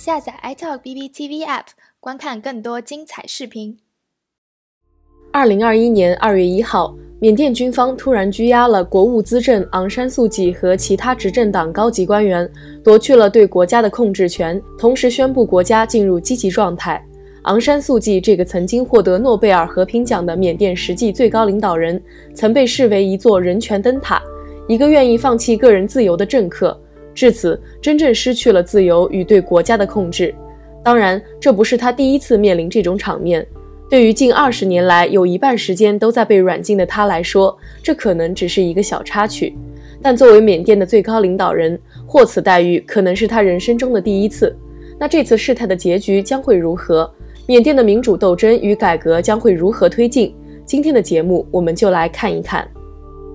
下载 iTalk BBTV App，观看更多精彩视频。二零二一年二月一号，缅甸军方突然拘押了国务资政昂山素季和其他执政党高级官员，夺去了对国家的控制权，同时宣布国家进入积极状态。昂山素季这个曾经获得诺贝尔和平奖的缅甸实际最高领导人，曾被视为一座人权灯塔，一个愿意放弃个人自由的政客。至此，真正失去了自由与对国家的控制。当然，这不是他第一次面临这种场面。对于近二十年来有一半时间都在被软禁的他来说，这可能只是一个小插曲。但作为缅甸的最高领导人，获此待遇可能是他人生中的第一次。那这次事态的结局将会如何？缅甸的民主斗争与改革将会如何推进？今天的节目，我们就来看一看。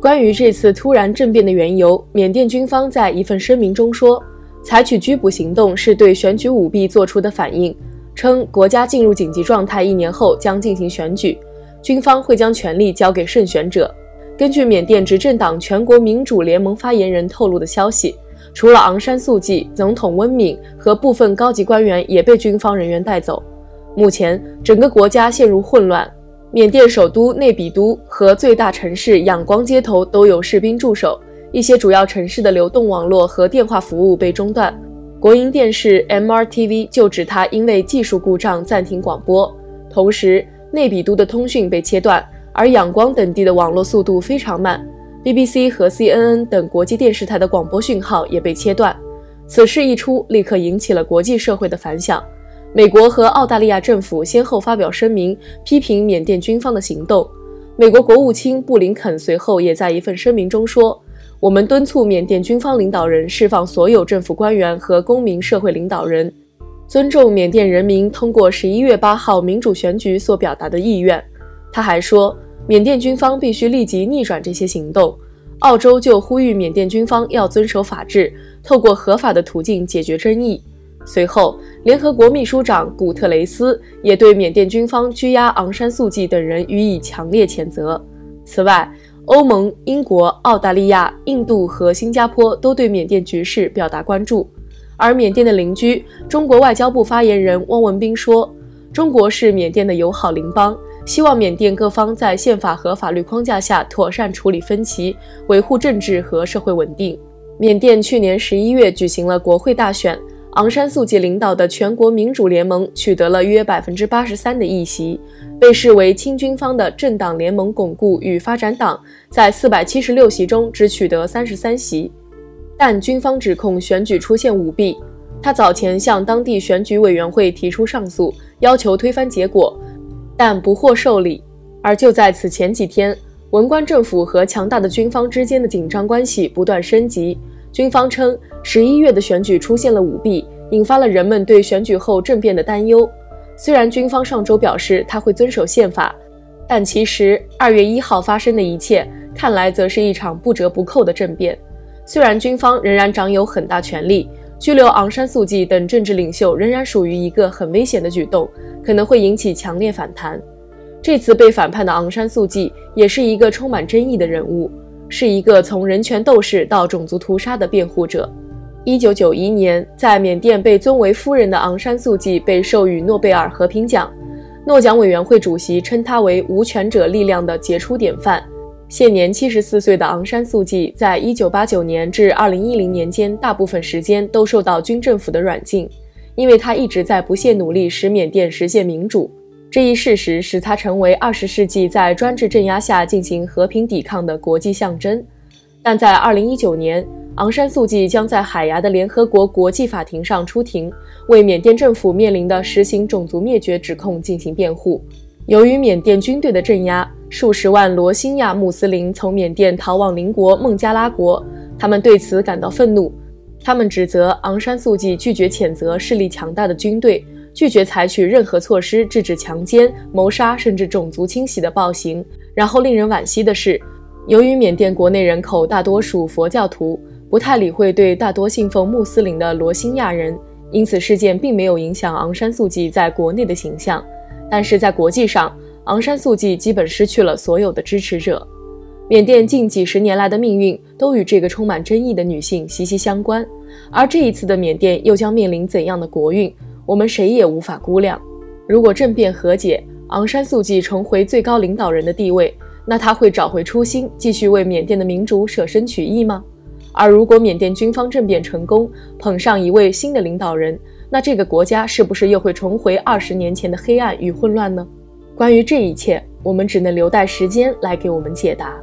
关于这次突然政变的缘由，缅甸军方在一份声明中说，采取拘捕行动是对选举舞弊做出的反应。称国家进入紧急状态一年后将进行选举，军方会将权力交给胜选者。根据缅甸执政党全国民主联盟发言人透露的消息，除了昂山素季、总统温敏和部分高级官员也被军方人员带走。目前，整个国家陷入混乱。缅甸首都内比都和最大城市仰光街头都有士兵驻守，一些主要城市的流动网络和电话服务被中断。国营电视 MRTV 就指他因为技术故障暂停广播，同时内比都的通讯被切断，而仰光等地的网络速度非常慢。BBC 和 CNN 等国际电视台的广播讯号也被切断。此事一出，立刻引起了国际社会的反响。美国和澳大利亚政府先后发表声明，批评缅甸军方的行动。美国国务卿布林肯随后也在一份声明中说。我们敦促缅甸军方领导人释放所有政府官员和公民社会领导人，尊重缅甸人民通过十一月八号民主选举所表达的意愿。他还说，缅甸军方必须立即逆转这些行动。澳洲就呼吁缅甸军方要遵守法治，透过合法的途径解决争议。随后，联合国秘书长古特雷斯也对缅甸军方拘押昂山素季等人予以强烈谴责。此外，欧盟、英国、澳大利亚、印度和新加坡都对缅甸局势表达关注，而缅甸的邻居中国外交部发言人汪文斌说：“中国是缅甸的友好邻邦，希望缅甸各方在宪法和法律框架下妥善处理分歧，维护政治和社会稳定。”缅甸去年十一月举行了国会大选。昂山素季领导的全国民主联盟取得了约百分之八十三的议席，被视为亲军方的政党联盟巩固与发展党在四百七十六席中只取得三十三席。但军方指控选举出现舞弊，他早前向当地选举委员会提出上诉，要求推翻结果，但不获受理。而就在此前几天，文官政府和强大的军方之间的紧张关系不断升级。军方称，十一月的选举出现了舞弊，引发了人们对选举后政变的担忧。虽然军方上周表示他会遵守宪法，但其实二月一号发生的一切看来则是一场不折不扣的政变。虽然军方仍然掌有很大权力，拘留昂山素季等政治领袖仍然属于一个很危险的举动，可能会引起强烈反弹。这次被反叛的昂山素季也是一个充满争议的人物。是一个从人权斗士到种族屠杀的辩护者。一九九一年，在缅甸被尊为夫人的昂山素季被授予诺贝尔和平奖，诺奖委员会主席称她为无权者力量的杰出典范。现年七十四岁的昂山素季，在一九八九年至二零一零年间，大部分时间都受到军政府的软禁，因为他一直在不懈努力使缅甸实现民主。这一事实使他成为二十世纪在专制镇压下进行和平抵抗的国际象征。但在二零一九年，昂山素季将在海牙的联合国国际法庭上出庭，为缅甸政府面临的实行种族灭绝指控进行辩护。由于缅甸军队的镇压，数十万罗兴亚穆斯林从缅甸逃往邻国孟加拉国，他们对此感到愤怒。他们指责昂山素季拒绝谴责势力强大的军队。拒绝采取任何措施制止强奸、谋杀甚至种族清洗的暴行。然后，令人惋惜的是，由于缅甸国内人口大多数佛教徒，不太理会对大多信奉穆斯林的罗兴亚人，因此事件并没有影响昂山素季在国内的形象。但是在国际上，昂山素季基本失去了所有的支持者。缅甸近几十年来的命运都与这个充满争议的女性息息相关，而这一次的缅甸又将面临怎样的国运，我们谁也无法估量。如果政变和解，昂山素季重回最高领导人的地位，那他会找回初心，继续为缅甸的民主舍身取义吗？而如果缅甸军方政变成功，捧上一位新的领导人，那这个国家是不是又会重回二十年前的黑暗与混乱呢？关于这一切，我们只能留待时间来给我们解答。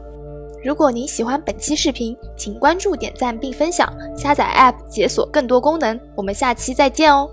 如果您喜欢本期视频，请关注、点赞并分享，下载 App 解锁更多功能。我们下期再见哦！